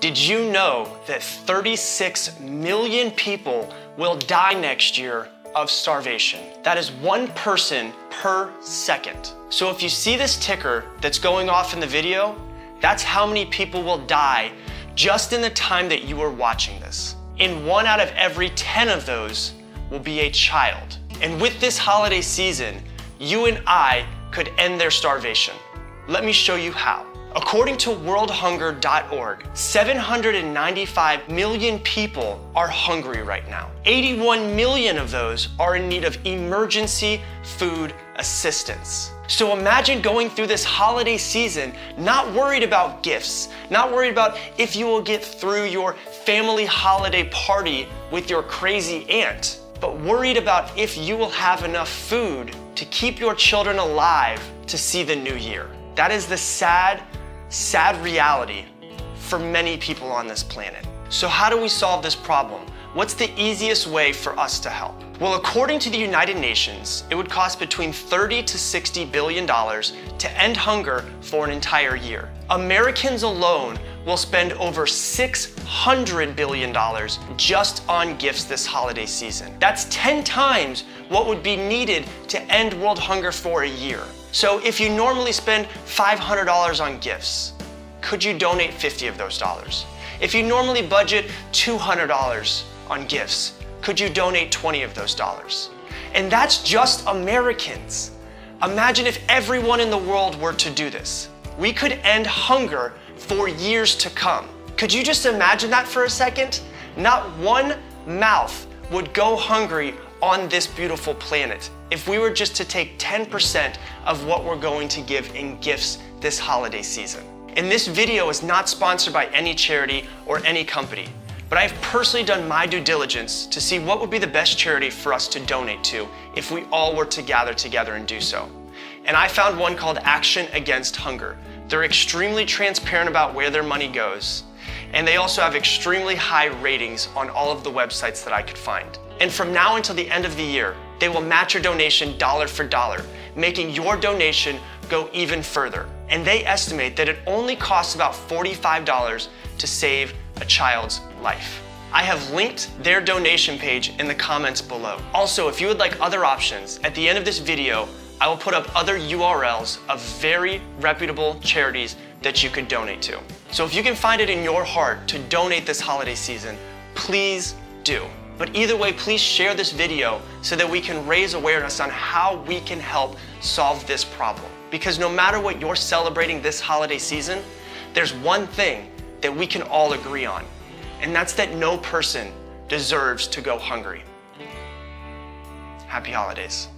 Did you know that 36 million people will die next year of starvation? That is one person per second. So if you see this ticker that's going off in the video, that's how many people will die just in the time that you are watching this. And one out of every 10 of those will be a child. And with this holiday season, you and I could end their starvation. Let me show you how. According to worldhunger.org, 795 million people are hungry right now. 81 million of those are in need of emergency food assistance. So imagine going through this holiday season not worried about gifts, not worried about if you will get through your family holiday party with your crazy aunt, but worried about if you will have enough food to keep your children alive to see the new year. That is the sad, sad reality for many people on this planet. So, how do we solve this problem? What's the easiest way for us to help? Well, according to the United Nations, it would cost between 30 to 60 billion dollars to end hunger for an entire year. Americans alone will spend over 600 billion dollars just on gifts this holiday season. That's 10 times what would be needed to end world hunger for a year. So if you normally spend $500 on gifts, could you donate 50 of those dollars? If you normally budget $200 on gifts, could you donate 20 of those dollars? And that's just Americans. Imagine if everyone in the world were to do this. We could end hunger for years to come. Could you just imagine that for a second? Not one mouth would go hungry on this beautiful planet if we were just to take 10% of what we're going to give in gifts this holiday season. And this video is not sponsored by any charity or any company, but I've personally done my due diligence to see what would be the best charity for us to donate to if we all were to gather together and do so. And I found one called Action Against Hunger. They're extremely transparent about where their money goes, and they also have extremely high ratings on all of the websites that I could find. And from now until the end of the year, they will match your donation dollar for dollar, making your donation go even further. And they estimate that it only costs about $45 to save a child's life. I have linked their donation page in the comments below. Also, if you would like other options, at the end of this video, I will put up other URLs of very reputable charities that you could donate to. So if you can find it in your heart to donate this holiday season, please do. But either way, please share this video so that we can raise awareness on how we can help solve this problem. Because no matter what you're celebrating this holiday season, there's one thing that we can all agree on, and that's that no person deserves to go hungry. Happy holidays.